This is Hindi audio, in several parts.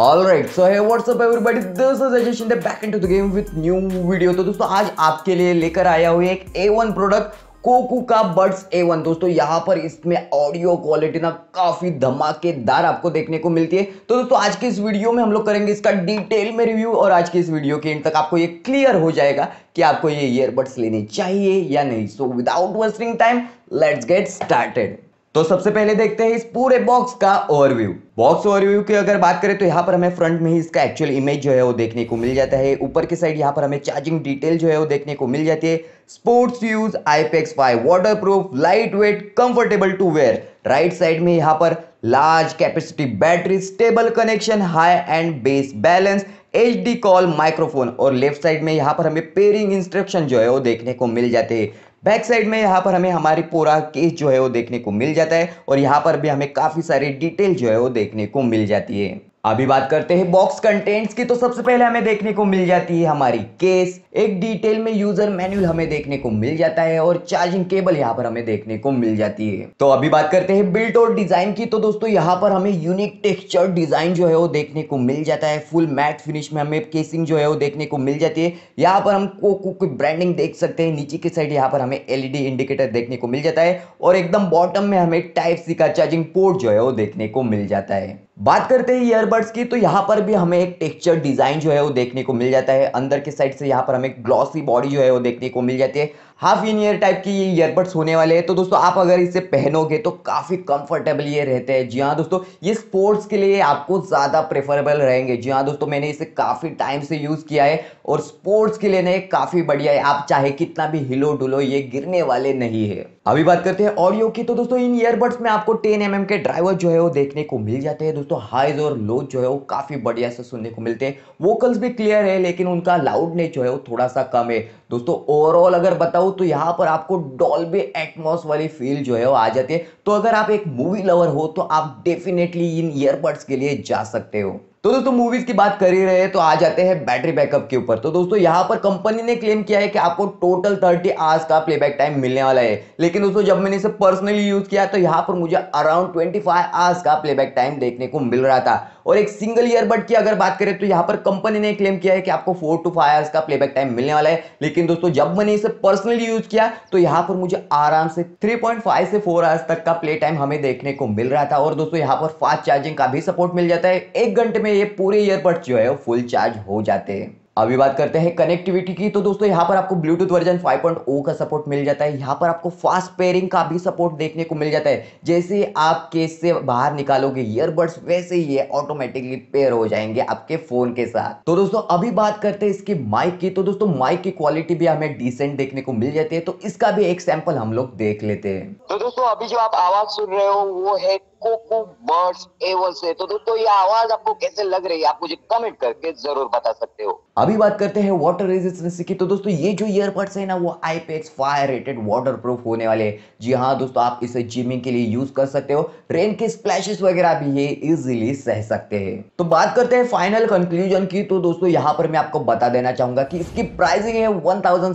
So hey what's up everybody, this is Ajay Shinde back into the game with new video. तो दोस्तों आज आपके लिए लेकर आया हुई एक A1 प्रोडक्ट कोकू का बड्स A1 दोस्तों यहाँ पर इसमें ऑडियो क्वालिटी ना काफ़ी धमाकेदार आपको देखने को मिलती है। तो दोस्तों आज के इस वीडियो में हम लोग करेंगे इसका डिटेल में रिव्यू और आज के इस वीडियो के एंड तक आपको ये क्लियर हो जाएगा कि आपको ये ईयरबड्स लेने चाहिए या नहीं। So without wasting time let's get started तो सबसे पहले देखते हैं इस पूरे बॉक्स का ओवरव्यू बॉक्स ओवरव्यू की अगर बात करें तो यहाँ पर हमें फ्रंट में ही इसका एक्चुअल इमेज जो है वो देखने को मिल जाता है. ऊपर की साइड यहाँ पर हमें चार्जिंग डिटेल जो है वो देखने को मिल जाती है. Sports use IPX five waterproof lightweight comfortable to wear right side में यहाँ पर large capacity battery stable connection high end bass balance H D call microphone और लेफ़्ट साइड में यहाँ पर हमें पेयरिंग इंस्ट्रक्शन जो है वो देखने को मिल जाते हैं. बैक साइड में यहाँ पर हमें हमारी पूरा केस जो है वो देखने को मिल जाता है और यहाँ पर भी हमें काफ़ी सारी डिटेल जो है वो देखने को मिल जाती है। अभी बात करते हैं बॉक्स कंटेंट्स की तो सबसे पहले हमें देखने को मिल जाती है हमारी केस एक डिटेल में यूज़र मैनुअल हमें देखने को मिल जाता है और चार्जिंग केबल यहाँ पर हमें देखने को मिल जाती है। तो अभी बात करते हैं बिल्ट और डिज़ाइन की तो दोस्तों यहाँ पर हमें यूनिक टेक्सचर डिज़ाइन जो है वो देखने को मिल जाता है। फुल मैट फिनिश में हमें केसिंग जो है वो देखने को मिल जाती है। यहाँ पर हम कोको की ब्रांडिंग देख सकते हैं। नीचे की साइड यहाँ पर हमें एलईडी इंडिकेटर देखने को मिल जाता है और एकदम बॉटम में हमें टाइप सी का चार्जिंग पोर्ट जो है वो देखने को मिल जाता है। बात करते हैं ईयरबड्स की तो यहाँ पर भी हमें एक टेक्सचर डिज़ाइन जो है वो देखने को मिल जाता है। अंदर के साइड से यहाँ पर हमें ग्लॉसी बॉडी जो है वो देखने को मिल जाती है। हाफ़ इन ईयर टाइप की ये ईयरबड्स होने वाले हैं। तो दोस्तों, आप अगर इसे पहनोगे तो काफ़ी कंफर्टेबल ये रहते हैं। जी हाँ दोस्तों, ये स्पोर्ट्स के लिए आपको ज़्यादा प्रेफरेबल रहेंगे। जी हाँ दोस्तों, मैंने इसे काफ़ी टाइम से यूज़ किया है और स्पोर्ट्स के लिए नहीं, काफ़ी बढ़िया है। आप चाहे कितना भी हिलो डुलो ये गिरने वाले नहीं है। अभी बात करते हैं ऑडियो की। तो दोस्तों, इन ईयरबड्स में आपको टेन एम के ड्राइवर जो है वो देखने को मिल जाते हैं। हाइज और लो जो है वो काफ़ी बढ़िया से सुनने को मिलते हैं। वोकल्स भी क्लियर है, लेकिन उनका लाउडनेस जो है वो थोड़ा सा कम है। दोस्तों ओवरऑल अगर बताऊँ तो यहाँ पर आपको डॉल्बी एटमॉस वाली फील जो है वो आ जाती है। तो अगर आप एक मूवी लवर हो तो आप डेफिनेटली इन ईयरबड्स के लिए जा सकते हो। तो दोस्तों मूवीज़ की बात कर ही रहे हैं तो आ जाते हैं बैटरी बैकअप के ऊपर। तो दोस्तों, यहाँ पर कंपनी ने क्लेम किया है कि आपको टोटल 30 आवर्स का प्लेबैक टाइम मिलने वाला है। लेकिन दोस्तों, जब मैंने इसे पर्सनली यूज़ किया तो यहाँ पर मुझे अराउंड 25 आवर्स का प्लेबैक टाइम देखने को मिल रहा था। और एक सिंगल ईयरबड की अगर बात करें तो यहाँ पर कंपनी ने क्लेम किया है कि आपको फोर टू फाइव आवर्स का प्लेबैक टाइम मिलने वाला है। लेकिन दोस्तों, जब मैंने इसे पर्सनली यूज़ किया तो यहाँ पर मुझे आराम से 3.5 से फोर आवर्स तक का प्ले टाइम हमें देखने को मिल रहा था। और दोस्तों, यहाँ पर फास्ट चार्जिंग का भी सपोर्ट मिल जाता है। एक घंटे में ये पूरे ईयरबड जो है फुल चार्ज हो जाते हैं। अभी बात करते हैं कनेक्टिविटी की। तो दोस्तों, यहाँ पर आपको ब्लूटूथ वर्जन 5.0 का सपोर्ट मिल जाता है। यहाँ पर आपको फास्ट पेयरिंग का भी सपोर्ट देखने को मिल जाता है। जैसे आप केस से बाहर निकालोगे ईयरबड्स वैसे ही ये ऑटोमेटिकली पेयर हो जाएँगे आपके फ़ोन के साथ। तो दोस्तों, अभी बात करते हैं इसकी माइक की। तो दोस्तों माइक की क्वालिटी भी हमें डिसेंट देखने को मिल जाती है। तो इसका भी एक सैंपल हम लोग देख लेते हैं। तो दोस्तों, अभी जो आप आवाज़ सुन रहे हो, वो है कोको बर्ड्स एवन से। तो दोस्तों, ये आवाज़ आपको कैसे लग रही है? आप मुझे कमेंट करके ज़रूर बता सकते हो। अभी बात करते हैं वाटर रेजिस्टेंस की। तो दोस्तों, ये जो ईयरबड्स है ना, वो IPX fire rated water proof होने वाले जी हाँ दोस्तों, आप इसे जिमिंग के लिए यूज़ कर सकते हो। रेन के स्प्लैशेस वगैरह भी ये इजीली सह सकते हैं। तो बात करते हैं फाइनल कंक्लूजन की। तो दोस्तों, यहाँ पर मैं आपको बता देना चाहूँगा कि इसकी प्राइसिंग है वन थाउज़ेंड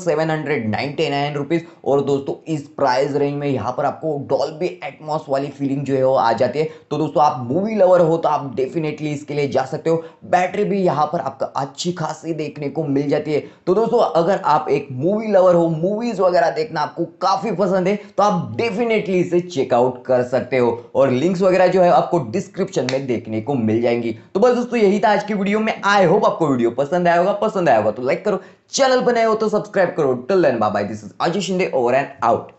और दोस्तों, इस प्राइस रेंज में यहाँ पर आपको डॉल्बी एटमॉस वाली फीलिंग जो है वो आ जाती है। तो दोस्तों, आप मूवी लवर हो तो आप डेफिनेटली इसके लिए जा सकते हो। बैटरी भी यहाँ पर आपका अच्छी खासी देखने को मिल जाती है। तो दोस्तों, अगर आप एक मूवी लवर हो मूवीज़ वगैरह देखना आपको काफ़ी पसंद है तो आप डेफिनेटली इसे चेकआउट कर सकते हो। और लिंक्स वगैरह जो है आपको डिस्क्रिप्शन में देखने को मिल जाएँगी। तो बस दोस्तों, यही था आज की वीडियो में। आई होप आपको वीडियो पसंद आया होगा। पसंद आया होगा तो लाइक करो। चैनल पर नए हो तो सब्सक्राइब करो। Till then bye bye this is Ajay Shinde over and out